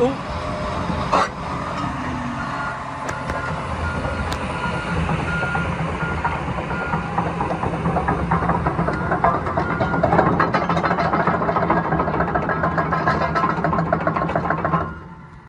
Đúng.